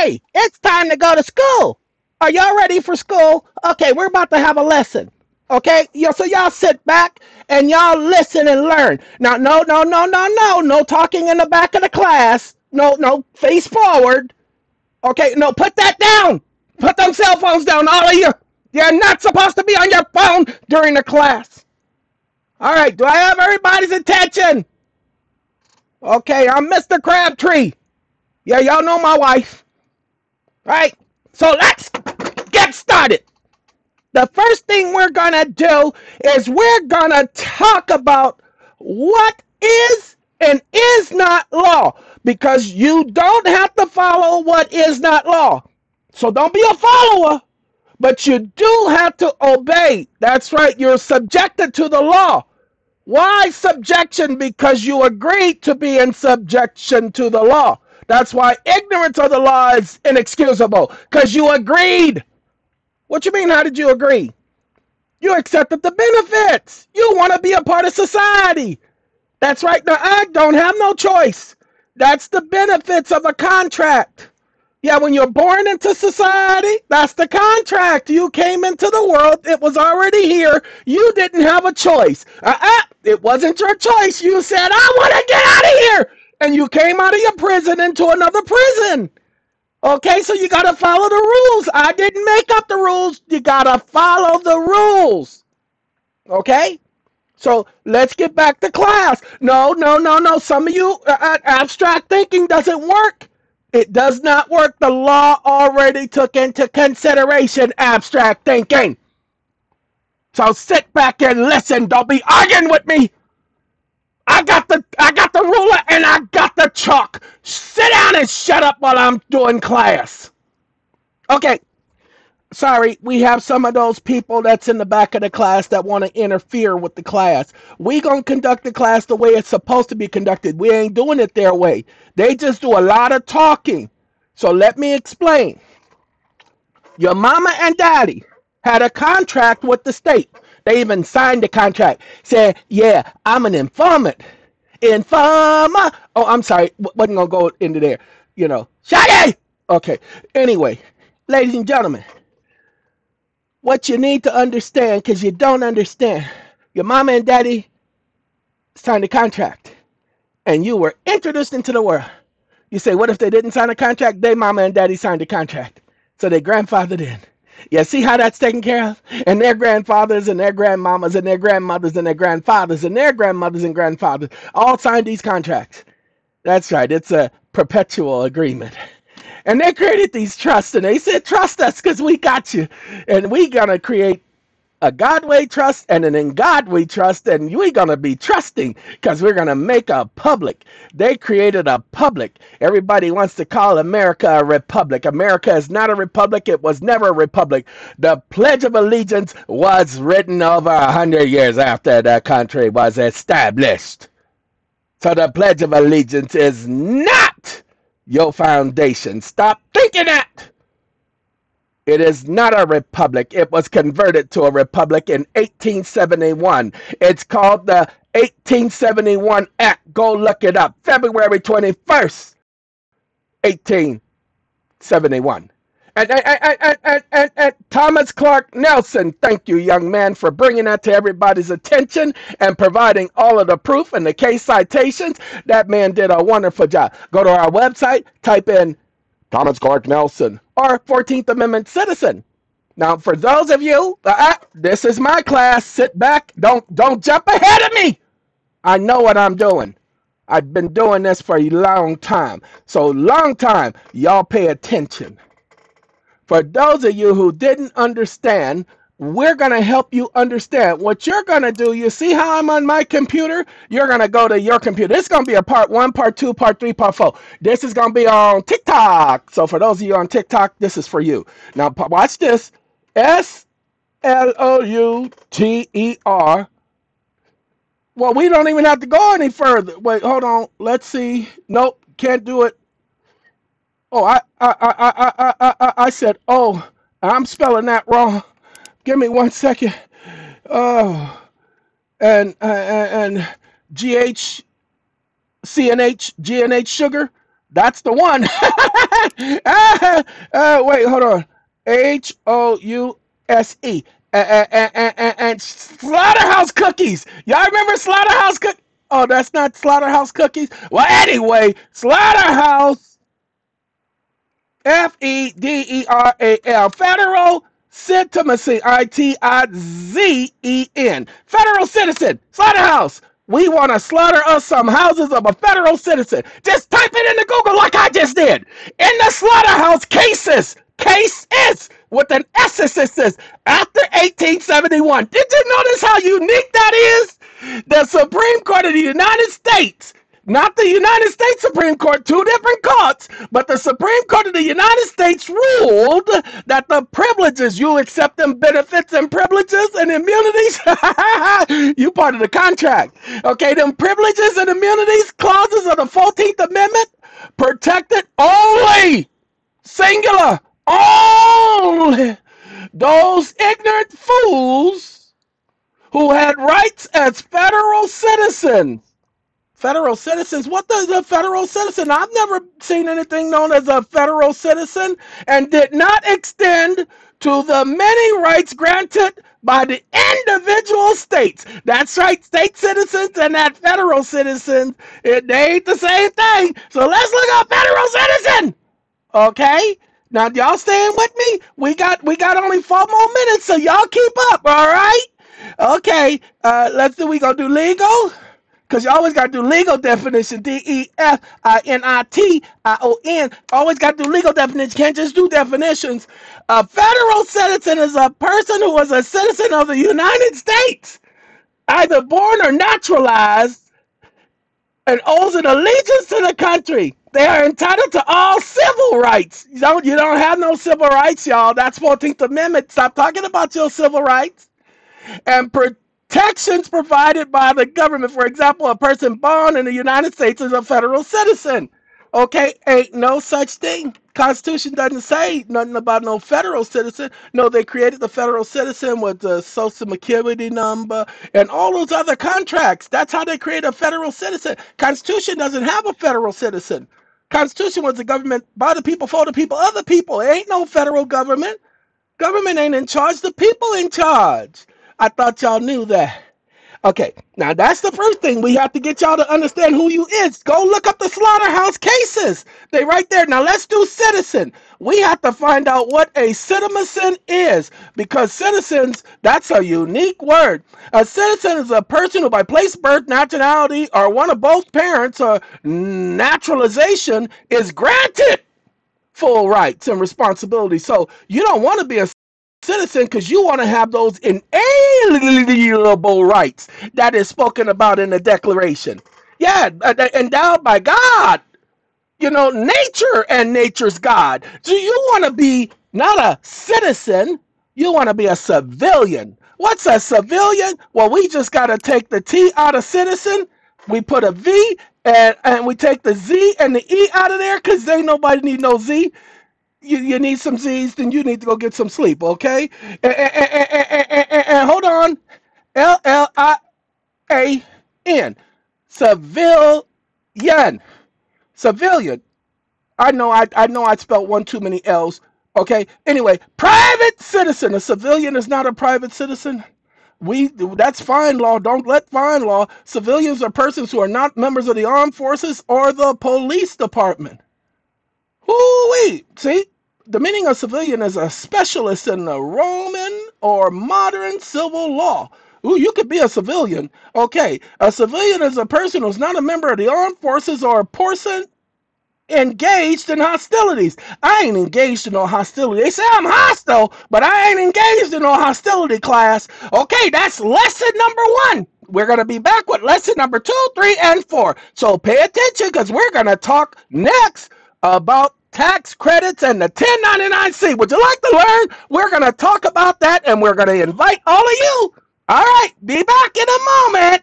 Hey, it's time to go to school. Are y'all ready for school? Okay, we're about to have a lesson. Okay, so y'all sit back and y'all listen and learn. Now, no, no, no, no, no, no talking in the back of the class. No, no, face forward. Okay, no, put that down. Put them cell phones down, all of you. You're not supposed to be on your phone during the class. All right, do I have everybody's attention? Okay, I'm Mr. Crabtree. Yeah, y'all know my wife. Right? So let's get started. The first thing we're going to do is we're going to talk about what is and is not law because you don't have to follow what is not law. So don't be a follower, but you do have to obey. That's right, you're subjected to the law. Why subjection? Because you agreed to be in subjection to the law. That's why ignorance of the law is inexcusable, because you agreed. What you mean, how did you agree? You accepted the benefits. You want to be a part of society. That's right. Now, I don't have no choice. That's the benefits of a contract. Yeah, when you're born into society, that's the contract. You came into the world, it was already here. You didn't have a choice. Uh-uh, it wasn't your choice. You said, I want to get out of here and you came out of your prison into another prison. Okay, so you got to follow the rules. I didn't make up the rules. You got to follow the rules. Okay? So let's get back to class. No, no, no, no. Some of you, uh, uh abstract thinking doesn't work. It does not work. The law already took into consideration abstract thinking. So sit back and listen. Don't be arguing with me. I got the I got the ruler and I got the chalk. Sit down and shut up while I'm doing class. Okay. Sorry, we have some of those people that's in the back of the class that want to interfere with the class. We gonna conduct the class the way it's supposed to be conducted. We ain't doing it their way. They just do a lot of talking. So let me explain. Your mama and daddy had a contract with the state. They even signed the contract Said, yeah, I'm an informant. Informer. Oh, I'm sorry. Wasn't going to go into there. You know, Shaggy. Okay. Anyway, ladies and gentlemen, what you need to understand, because you don't understand, your mama and daddy signed a contract and you were introduced into the world. You say, what if they didn't sign a contract? They mama and daddy signed a contract. So they grandfathered in. Yeah, see how that's taken care of? And their grandfathers and their grandmamas and their grandmothers and their grandfathers and their grandmothers and grandfathers all signed these contracts. That's right, it's a perpetual agreement. And they created these trusts and they said, trust us because we got you. And we gonna create a God we trust and an in God we trust, and we're gonna be trusting because we're gonna make a public. They created a public. Everybody wants to call America a republic. America is not a republic, it was never a republic. The Pledge of Allegiance was written over a hundred years after the country was established. So the Pledge of Allegiance is not your foundation. Stop thinking that. It is not a republic. It was converted to a republic in 1871. It's called the 1871 Act. Go look it up. February 21st, 1871. And, and, and, and, and, Thomas Clark Nelson, thank you, young man, for bringing that to everybody's attention and providing all of the proof and the case citations. That man did a wonderful job. Go to our website, type in Thomas Clark Nelson, or 14th Amendment citizen. Now, for those of you, uh, this is my class. Sit back. Don't don't jump ahead of me. I know what I'm doing. I've been doing this for a long time. So long time, y'all pay attention. For those of you who didn't understand we're going to help you understand what you're going to do. You see how I'm on my computer? You're going to go to your computer. This is going to be a part one, part two, part three, part four. This is going to be on TikTok. So for those of you on TikTok, this is for you. Now watch this. S L O U T E R. Well, we don't even have to go any further. Wait, hold on. Let's see. Nope, can't do it. Oh, I I I I I I, I, I said, oh, I'm spelling that wrong. Give me one second. Oh, and uh, and GH, CNH, GNH sugar. That's the one. uh, wait, hold on. H O U S E. And, and, and, and Slaughterhouse Cookies. Y'all remember Slaughterhouse Cookies? Oh, that's not Slaughterhouse Cookies? Well, anyway, Slaughterhouse, F E D E R A L, Federal Citizen, I T I Z E N. Federal Citizen, Slaughterhouse. We want to slaughter us some houses of a federal citizen. Just type it into Google like I just did. In the slaughterhouse cases, cases with an S says after 1871. Did you notice how unique that is? The Supreme Court of the United States not the United States Supreme Court, two different courts, but the Supreme Court of the United States ruled that the privileges, you accept them benefits and privileges and immunities, you part of the contract. Okay, them privileges and immunities clauses of the 14th Amendment protected only, singular, only those ignorant fools who had rights as federal citizens Federal citizens? What is a federal citizen? I've never seen anything known as a federal citizen and did not extend to the many rights granted by the individual states. That's right, state citizens and that federal citizens, it, they ain't the same thing. So let's look up federal citizen. Okay? Now y'all staying with me? We got we got only four more minutes, so y'all keep up, all right? Okay, uh, let's do we gonna do legal? Because you always got to do legal definition. D E F I N I T I O N. Always got to do legal definition. Can't just do definitions. A federal citizen is a person who is a citizen of the United States, either born or naturalized, and owes an allegiance to the country. They are entitled to all civil rights. You don't, you don't have no civil rights, y'all. That's 14th Amendment. Stop talking about your civil rights. And protections provided by the government. For example, a person born in the United States is a federal citizen. Okay, ain't no such thing. Constitution doesn't say nothing about no federal citizen. No, they created the federal citizen with the social security number and all those other contracts. That's how they create a federal citizen. Constitution doesn't have a federal citizen. Constitution was the government by the people, for the people, other people. It ain't no federal government. Government ain't in charge. The people in charge. I thought y'all knew that. Okay, now that's the first thing. We have to get y'all to understand who you is. Go look up the slaughterhouse cases. They right there. Now let's do citizen. We have to find out what a citizen is because citizens, that's a unique word. A citizen is a person who by place, birth, nationality, or one of both parents or naturalization is granted full rights and responsibilities. So you don't want to be a citizen because you want to have those inalienable rights that is spoken about in the Declaration. Yeah, endowed by God. You know, nature and nature's God. Do you want to be not a citizen? You want to be a civilian. What's a civilian? Well, we just got to take the T out of citizen. We put a V and, and we take the Z and the E out of there because ain't nobody need no Z you, you need some Z's, then you need to go get some sleep, okay? And, and, and, and hold on. L L I A N. Civilian. Civilian. I know I, I know I spelled one too many L's. Okay. Anyway, private citizen. A civilian is not a private citizen. We that's fine law. Don't let fine law. Civilians are persons who are not members of the armed forces or the police department. Ooh, See, the meaning of civilian is a specialist in the Roman or modern civil law. Ooh, you could be a civilian. Okay, a civilian is a person who's not a member of the armed forces or a person engaged in hostilities. I ain't engaged in no hostility. They say I'm hostile, but I ain't engaged in no hostility class. Okay, that's lesson number one. We're going to be back with lesson number two, three, and four. So pay attention because we're going to talk next about tax credits and the 1099C. Would you like to learn? We're going to talk about that and we're going to invite all of you. All right, be back in a moment.